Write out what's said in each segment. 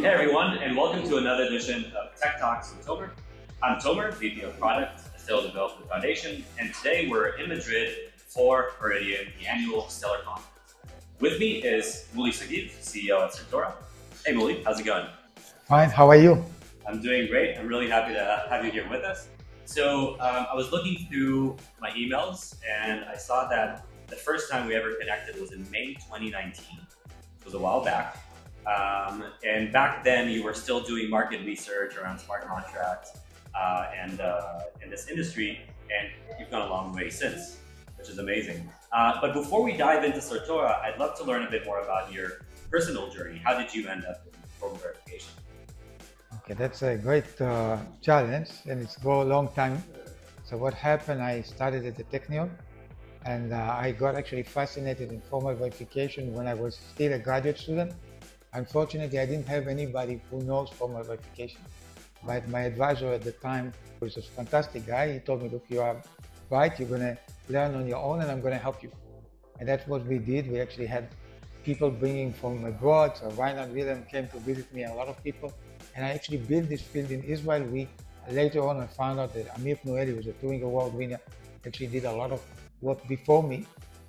Hey everyone, and welcome to another edition of Tech Talks with Tomer. I'm Tomer, VP of Product at Stellar Development Foundation, and today we're in Madrid for Meridian, the annual Stellar Conference. With me is Mooly Sagiv, CEO at Certora. Hey Muli, how's it going? Fine, how are you? I'm doing great. I'm really happy to have you here with us. So um, I was looking through my emails and I saw that the first time we ever connected was in May 2019. It was a while back. Um, and back then you were still doing market research around smart contracts uh, and uh, in this industry, and you've gone a long way since, which is amazing. Uh, but before we dive into Certora, I'd love to learn a bit more about your personal journey. How did you end up in formal verification? Okay, that's a great uh, challenge and it's go a long time. So what happened, I started at the Technion and uh, I got actually fascinated in formal verification when I was still a graduate student. Unfortunately, I didn't have anybody who knows formal verification. But my advisor at the time was a fantastic guy. He told me, look, you are right, you're going to learn on your own and I'm going to help you. And that's what we did. We actually had people bringing from abroad. So Reinhard Wilhelm came to visit me, a lot of people. And I actually built this field in Israel. We later on I found out that Amir Pnueli was a Turing Award winner, actually did a lot of work before me,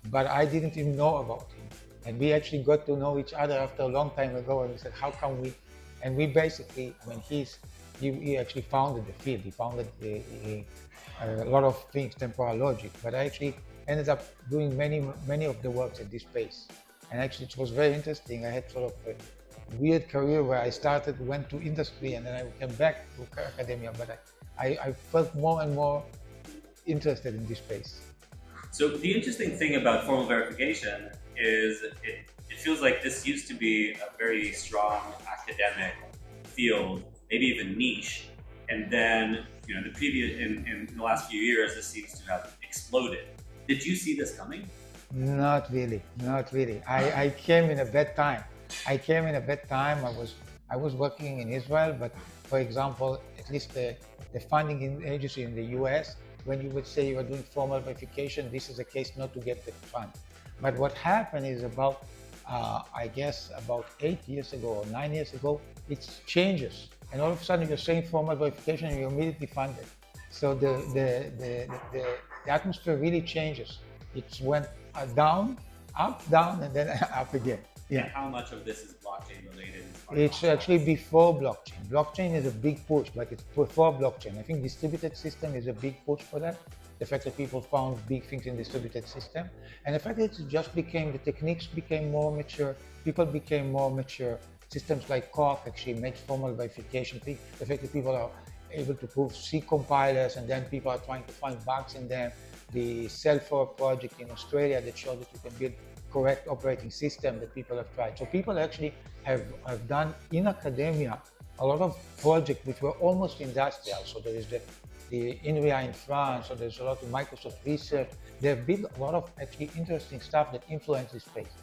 but I didn't even know about him. And we actually got to know each other after a long time ago. And we said, how come we? And we basically, when he's, he, he actually founded the field. He founded he, uh, a lot of things, temporal logic. But I actually ended up doing many, many of the works at this space. And actually, it was very interesting. I had sort of a weird career where I started, went to industry, and then I came back to academia. But I, I, I felt more and more interested in this space. So the interesting thing about formal verification is it, it feels like this used to be a very strong academic field, maybe even niche. And then, you know, the previous in, in the last few years, this seems to have exploded. Did you see this coming? Not really, not really. I, I came in a bad time. I came in a bad time. I was I was working in Israel, but for example, at least the, the funding in agency in the US when you would say you are doing formal verification, this is a case not to get the fund. But what happened is about, uh, I guess, about eight years ago or nine years ago, it changes. And all of a sudden you're saying formal verification and you're immediately funded. So the, the, the, the, the atmosphere really changes. It went uh, down, up, down, and then up again. Yeah. And how much of this is blockchain related? It's actually before blockchain. Blockchain is a big push, like it's before blockchain. I think distributed system is a big push for that. The fact that people found big things in distributed system, and the fact that it just became the techniques became more mature. People became more mature. Systems like Coq actually made formal verification. The fact that people are able to prove C compilers, and then people are trying to find bugs in them. The seL4 project in Australia that showed that you can build correct operating system that people have tried. So people actually have, have done in academia a lot of projects which were almost industrial. So there is the, the INRIA in France, so there's a lot of Microsoft research. They've built a lot of actually interesting stuff that influenced this space.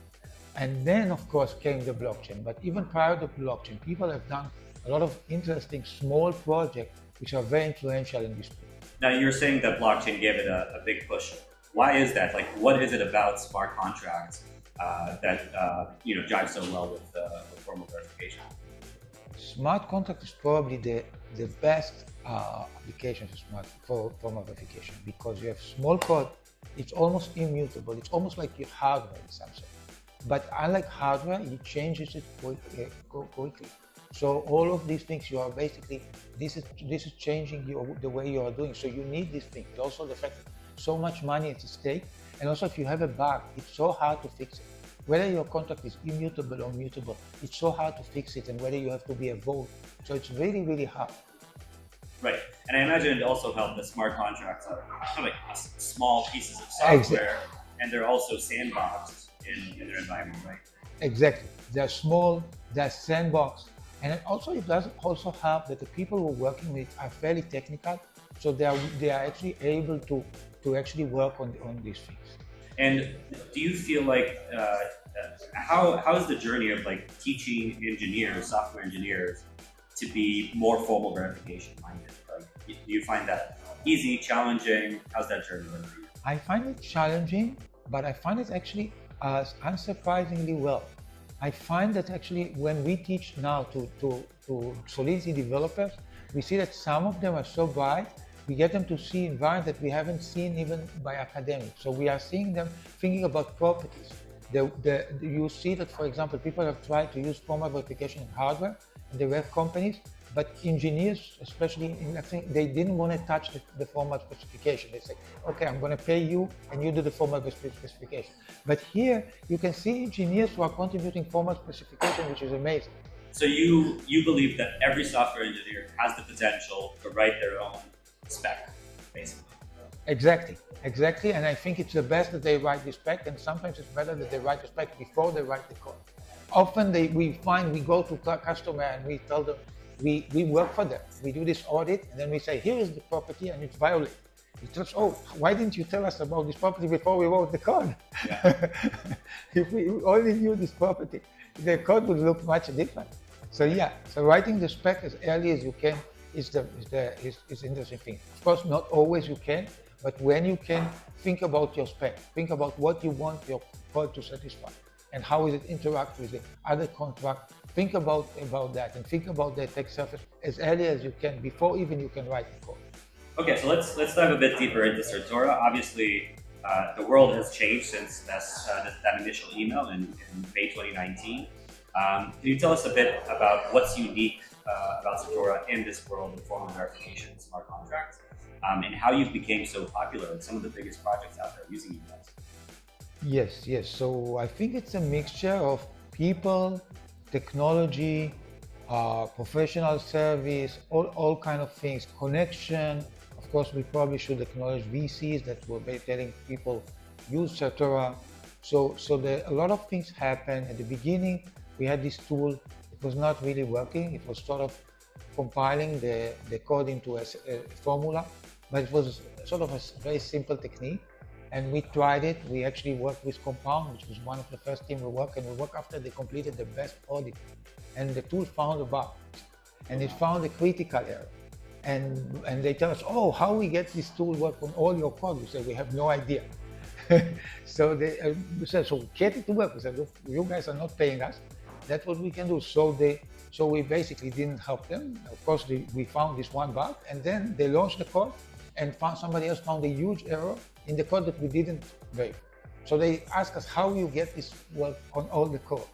And then, of course, came the blockchain. But even prior to blockchain, people have done a lot of interesting small projects which are very influential in this space. Now, you're saying that blockchain gave it a, a big push. Why is that? Like, what is it about smart contracts uh, that uh, you know jives so well with, uh, with, formal verification? Smart contract is probably the the best uh, application for smart for formal verification because you have small code. It's almost immutable. It's almost like your hardware in some sense. But unlike hardware, it changes it uh, quickly. So all of these things, you are basically this is this is changing your, the way you are doing. So you need these things. Also the fact that so much money at stake. And also if you have a bug, it's so hard to fix it. Whether your contract is immutable or mutable, it's so hard to fix it and whether you have to be a vote. So it's really, really hard. Right. And I imagine it also helped that smart contracts are like small pieces of software exactly. and they're also sandboxed in, in their environment, right? Exactly. They're small, they're sandboxed. And also it does also help that the people who are working with are fairly technical. So they are, they are actually able to to actually work on, on these things. And do you feel like uh, how how is the journey of like teaching engineers, software engineers, to be more formal verification minded? Like, do you find that easy, challenging? How's that journey been for you? I find it challenging, but I find it actually uh, unsurprisingly well. I find that actually when we teach now to, to, to Solidity developers, we see that some of them are so bright, we get them to see environments that we haven't seen even by academics. So we are seeing them thinking about properties. The, the, you see that, for example, people have tried to use formal verification in hardware, and they web companies, but engineers, especially in thing, they didn't want to touch the, the formal specification. They say, okay, I'm going to pay you and you do the formal specification. But here you can see engineers who are contributing formal specification, which is amazing. So you you believe that every software engineer has the potential to write their own spec, basically. Exactly, exactly. And I think it's the best that they write the spec, and sometimes it's better that they write the spec before they write the code. Often they, we find we go to customer and we tell them, we, we work for them. We do this audit and then we say, here is the property and it's violated. It's just, oh, why didn't you tell us about this property before we wrote the code? Yeah. if we only knew this property, the code would look much different. So yeah, so writing the spec as early as you can is the is the is, is interesting thing. Of course, not always you can, but when you can, think about your spec. Think about what you want your code to satisfy and how is it interact with the other contract Think about, about that and think about the attack surface as early as you can before even you can write the code. Okay, so let's let's dive a bit deeper into Certora. Obviously, uh, the world has changed since uh, that initial email in, in May 2019. Um, can you tell us a bit about what's unique uh, about Certora in this world of formal verification smart contracts, um, and how you became so popular and some of the biggest projects out there using you guys? Yes, yes. So I think it's a mixture of people technology, uh, professional service, all, all kind of things, connection. Of course, we probably should acknowledge VCs that were telling people use Certora. So, so the, a lot of things happened. At the beginning, we had this tool. It was not really working. It was sort of compiling the, the code into a, a formula, but it was sort of a very simple technique and we tried it. We actually worked with Compound, which was one of the first team we worked, and we worked after they completed the best audit. And the tool found a bug, and it found a critical error. And, and they tell us, oh, how we get this tool work on all your code? We said, we have no idea. so they uh, we said, so get it to work. We said, you guys are not paying us. That's what we can do. So they, so we basically didn't help them. Of course, they, we found this one bug, and then they launched the code, and found somebody else found a huge error in the code that we didn't verify. So they ask us how you get this work on all the code.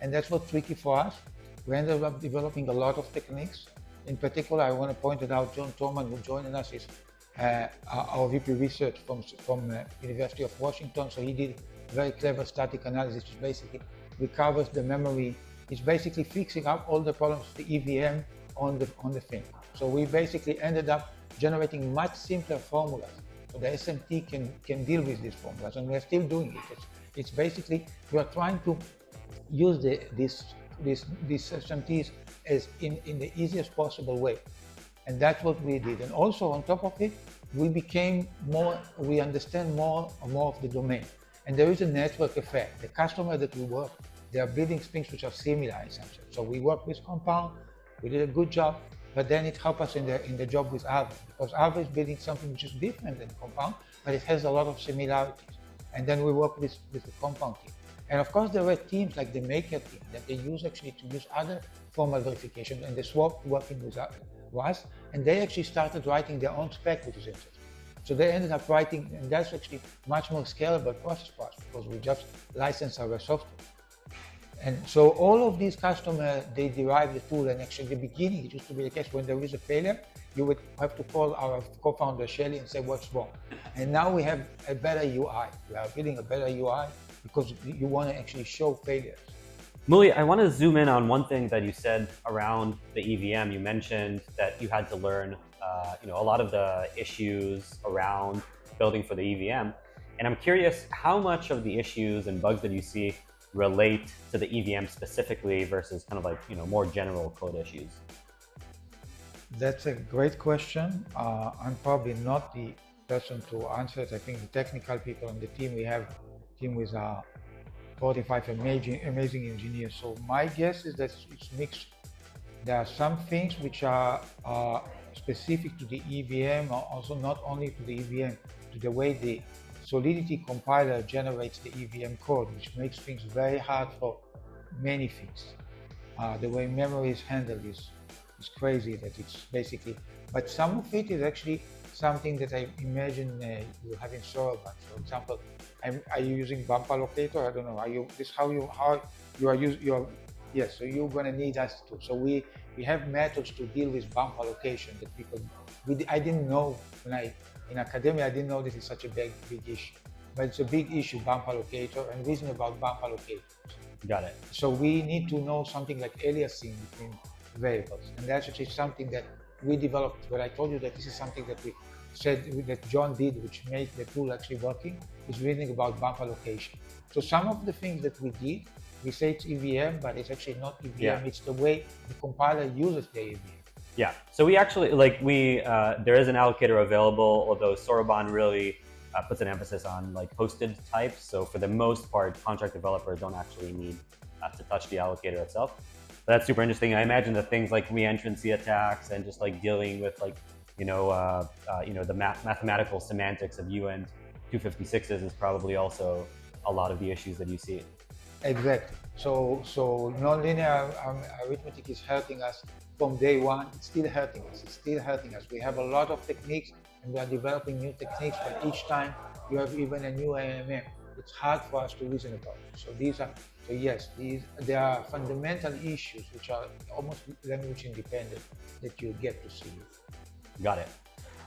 And that's what's tricky for us. We ended up developing a lot of techniques. In particular, I want to point out, John Toman, who joined us, is uh, our VP research from, from uh, University of Washington. So he did very clever static analysis, which basically recovers the memory. It's basically fixing up all the problems of the EVM on the, on the thing. So we basically ended up generating much simpler formulas so the SMT can, can deal with these formulas, and we're still doing it. It's, it's basically, we are trying to use the, this, this, these SMTs as in, in the easiest possible way. And that's what we did. And also on top of it, we became more, we understand more more of the domain. And there is a network effect. The customer that we work, they are building things which are similar essentially. So we work with Compound, we did a good job, but then it helped us in the in the job with Aave because Aave is building something which is different than Compound, but it has a lot of similarities. And then we work with, with the Compound team. And of course, there were teams like the Maker team that they use actually to use other formal verification, and they swapped working with us, and they actually started writing their own spec, which is interesting. So they ended up writing, and that's actually much more scalable process for us because we just license our software. And so all of these customers, they derive the tool. And actually, the beginning, it used to be the case when there is a failure, you would have to call our co-founder Shelly and say what's wrong. And now we have a better UI. We are building a better UI because you want to actually show failures. Mooly, I want to zoom in on one thing that you said around the EVM. You mentioned that you had to learn, uh, you know, a lot of the issues around building for the EVM. And I'm curious how much of the issues and bugs that you see relate to the EVM specifically versus kind of like, you know, more general code issues? That's a great question. Uh, I'm probably not the person to answer it. I think the technical people on the team, we have a team with uh, 45 amazing, amazing engineers. So my guess is that it's mixed. There are some things which are uh, specific to the EVM, also not only to the EVM, to the way the Solidity compiler generates the EVM code, which makes things very hard for many things. Uh, the way memory is handled is, is crazy that it's basically, but some of it is actually something that I imagine uh, you have in Soroban. For example, I'm, are you using bump allocator? I don't know. Are you, this how you, how you are using, you are, yes, so you're going to need us to. So we, we have methods to deal with bump allocation that people, we, I didn't know when I, in academia, I didn't know this is such a big, big issue. But it's a big issue, bump allocator, and reason about bump allocators. Got it. So we need to know something like aliasing between variables. And that's actually something that we developed. where I told you that this is something that we said that John did, which made the tool actually working, is reading about bump allocation. So some of the things that we did, we say it's EVM, but it's actually not EVM. Yeah. It's the way the compiler uses the EVM. Yeah. So we actually like we uh, there is an allocator available, although Soroban really uh, puts an emphasis on like hosted types. So for the most part, contract developers don't actually need uh, to touch the allocator itself. But that's super interesting. I imagine that things like reentrancy attacks and just like dealing with like you know uh, uh you know the math mathematical semantics of uint 256s is probably also a lot of the issues that you see. Exactly. So so nonlinear um, arithmetic is hurting us from day one. It's still hurting us. It's still hurting us. We have a lot of techniques and we are developing new techniques, but each time you have even a new AMM. It's hard for us to reason about. So these are, so yes, these there are fundamental issues which are almost language independent that you get to see. Got it.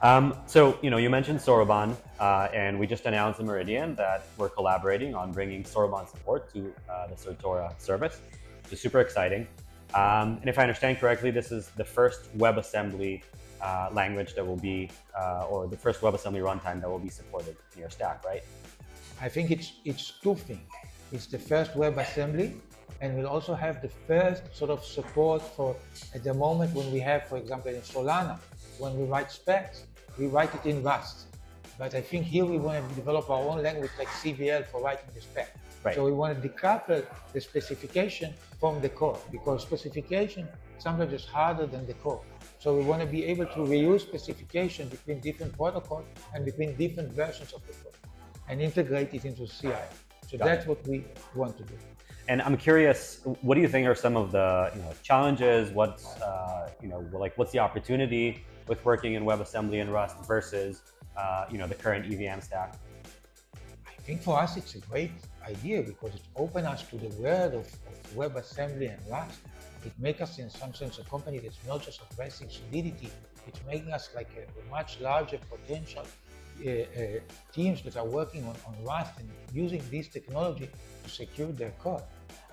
Um, so, you know, you mentioned Soroban, uh, and we just announced in Meridian that we're collaborating on bringing Soroban support to uh, the Certora service, is super exciting. Um, and if I understand correctly, this is the first WebAssembly uh, language that will be, uh, or the first WebAssembly runtime that will be supported in your stack, right? I think it's it's two things. It's the first WebAssembly, and we'll also have the first sort of support for at the moment when we have, for example, in Solana, when we write specs, we write it in Rust. But I think here we want to develop our own language like CVL for writing the spec. Right. So we want to decouple the specification from the code because specification sometimes is harder than the code. So we want to be able to reuse specification between different protocols and between different versions of the code and integrate it into CI. So Got that's it. what we want to do. And I'm curious, what do you think are some of the you know, challenges? What's uh, you know like what's the opportunity with working in WebAssembly and Rust versus uh, you know the current EVM stack? I think for us it's a great idea because it opens us to the world of, of WebAssembly and Rust it makes us in some sense a company that's not just addressing solidity, it's making us like a, much larger potential uh, uh, teams that are working on, on Rust and using this technology to secure their code.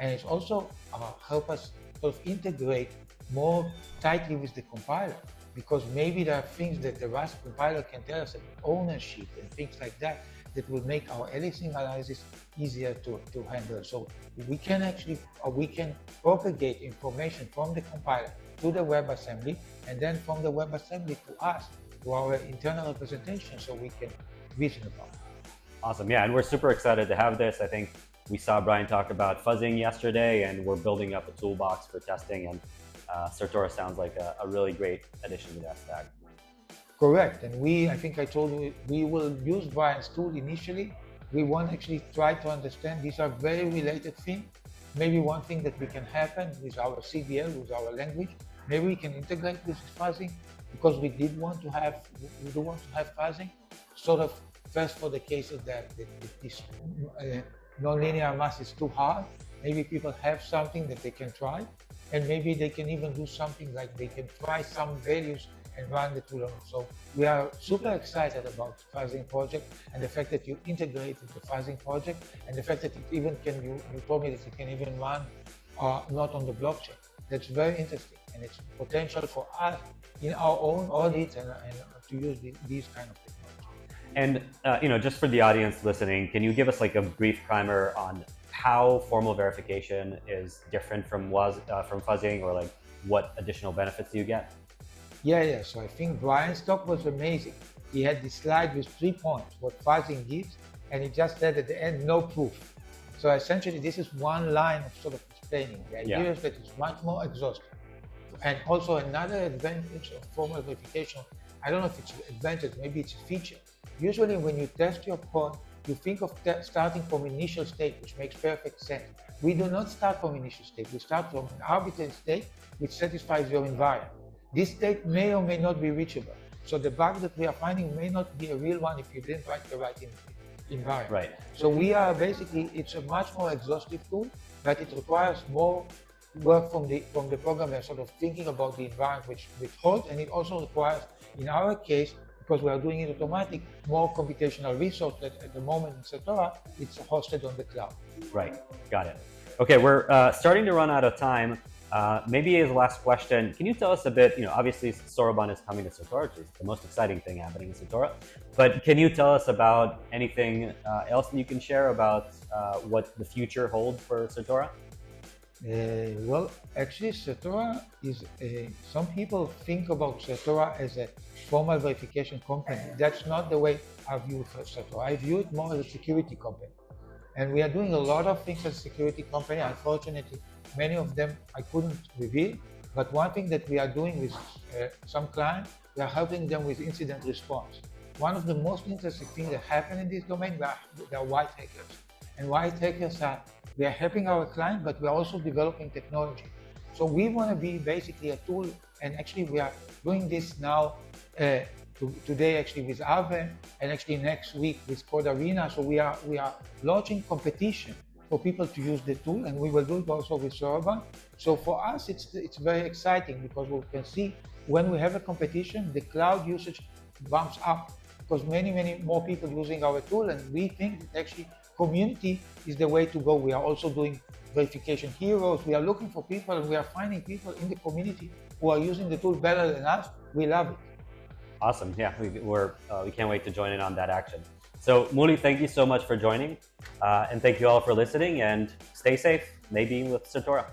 And it's also uh, help us sort of integrate more tightly with the compiler because maybe there are things that the Rust compiler can tell us about ownership and things like that that will make our aliasing analysis easier to, to handle. So we can actually, we can propagate information from the compiler to the WebAssembly and then from the WebAssembly to us, to our internal representation so we can reason about it. Awesome. Yeah, and we're super excited to have this. I think we saw Brian talk about fuzzing yesterday and we're building up a toolbox for testing and uh, Certora sounds like a, a really great addition to that stack. Correct. And we, I think I told you, we will use Brian's tool initially. We want actually try to understand these are very related things. Maybe one thing that we can happen with our CVL, with our language, maybe we can integrate this fuzzing because we did want to have, we do want to have fuzzing, sort of first for the cases that, that, this uh, nonlinear math is too hard. Maybe people have something that they can try, and maybe they can even do something like they can try some values and run the tool. So we are super excited about fuzzing project and the fact that you integrated the fuzzing project and the fact that it even can, you, you told me that it can even run uh, not on the blockchain. That's very interesting and it's potential for us in our own audits and, and to use the, these kind of technology. And uh, you know, just for the audience listening, can you give us like a brief primer on how formal verification is different from was uh, from fuzzing, or like what additional benefits do you get? Yeah, yeah. So I think Brian's talk was amazing. He had this slide with three points, what fuzzing gives, and he just said at the end, no proof. So essentially, this is one line of sort of explaining. The idea yeah. is that it's much more exhaustive. And also another advantage of formal verification, I don't know if it's an advantage, maybe it's a feature. Usually when you test your code, you think of starting from initial state, which makes perfect sense. we do not start from initial state. We start from an arbitrary state which satisfies your environment. This state may or may not be reachable. So the bug that we are finding may not be a real one if you didn't write the right environment. Right. So we are basically, it's a much more exhaustive tool, but it requires more work from the from the programmer, sort of thinking about the environment which, which holds, and it also requires, in our case, because we are doing it automatic, more computational resource that at the moment in Certora, it's hosted on the cloud. Right, got it. Okay, we're uh, starting to run out of time. Uh, maybe as last question, can you tell us a bit, you know, obviously Soroban is coming to Certora, which is the most exciting thing happening in Certora, but can you tell us about anything uh, else that you can share about uh, what the future holds for Certora? Uh, well, actually, Certora is a, some people think about Certora as a formal verification company. That's not the way I view Certora. I view it more as a security company. And we are doing a lot of things as a security company. Unfortunately, many of them I couldn't reveal. But one thing that we are doing with uh, some clients, we are helping them with incident response. One of the most interesting things that happen in this domain, are, are white hackers. And white hackers that? we are helping our client, but we're also developing technology. So we want to be basically a tool, and actually we are doing this now uh, to, today actually with Aave, and actually next week with Code4rena. So we are we are launching competition for people to use the tool, and we will do it also with Soroban. So for us, it's it's very exciting because we can see when we have a competition, the cloud usage bumps up because many many more people using our tool, and we think that actually community is the way to go. We are also doing verification heroes. We are looking for people and we are finding people in the community who are using the tool better than us. We love it. Awesome. Yeah, we, we're, uh, we can't wait to join in on that action. So, Mooly, thank you so much for joining. Uh, and thank you all for listening and stay safe, maybe with Certora.